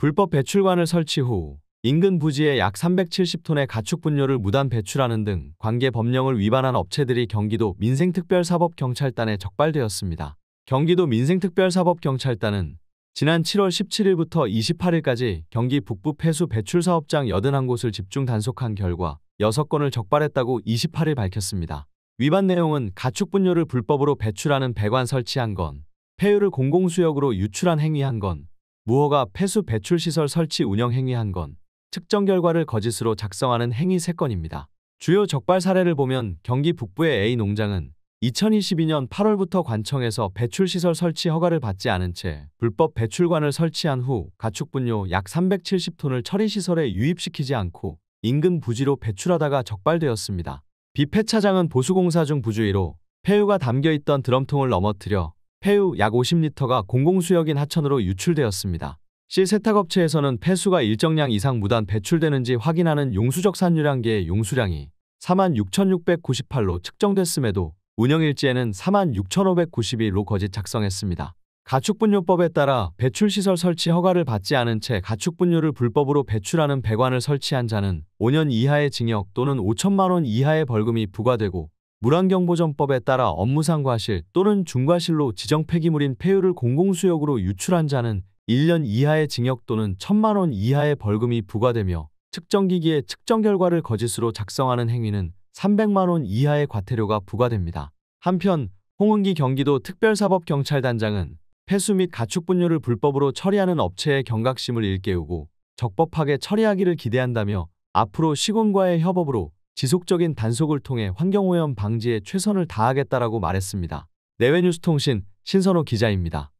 불법 배출관을 설치 후 인근 부지에 약 370톤의 가축 분뇨를 무단 배출하는 등 관계 법령을 위반한 업체들이 경기도 민생특별사법경찰단에 적발되었습니다. 경기도 민생특별사법경찰단은 지난 7월 17일부터 28일까지 경기 북부 폐수 배출 사업장 81곳을 집중 단속한 결과 6건을 적발했다고 28일 밝혔습니다. 위반 내용은 가축 분뇨를 불법으로 배출하는 배관 설치한 건, 폐유를 공공수역으로 유출한 행위한 건, 무허가 폐수 배출 시설 설치 운영 행위한 건, 측정 결과를 거짓으로 작성하는 행위 3건입니다. 주요 적발 사례를 보면 경기 북부의 A 농장은 2022년 8월부터 관청에서 배출시설 설치 허가를 받지 않은 채 불법 배출관을 설치한 후 가축분뇨 약 370톤을 처리시설에 유입시키지 않고 인근 부지로 배출하다가 적발되었습니다. 비폐차장은 보수공사 중 부주의로 폐유가 담겨있던 드럼통을 넘어뜨려 폐유 약 50리터가 공공수역인 하천으로 유출되었습니다. 실 세탁업체에서는 폐수가 일정량 이상 무단 배출되는지 확인하는 용수적 산유량계의 용수량이 46,698로 측정됐음에도 운영일지에는 46,592로 거짓 작성했습니다. 가축분뇨법에 따라 배출시설 설치 허가를 받지 않은 채 가축분뇨를 불법으로 배출하는 배관을 설치한 자는 5년 이하의 징역 또는 5천만 원 이하의 벌금이 부과되고 물안경보전법에 따라 업무상 과실 또는 중과실로 지정 폐기물인 폐유를 공공수역으로 유출한 자는 1년 이하의 징역 또는 1천만 원 이하의 벌금이 부과되며 측정기기의 측정 결과를 거짓으로 작성하는 행위는 300만 원 이하의 과태료가 부과됩니다. 한편 홍은기 경기도 특별사법경찰단장은 폐수 및 가축 분뇨를 불법으로 처리하는 업체의 경각심을 일깨우고 적법하게 처리하기를 기대한다며 앞으로 시군과의 협업으로 지속적인 단속을 통해 환경오염 방지에 최선을 다하겠다라고 말했습니다. 내외뉴스통신 신선호 기자입니다.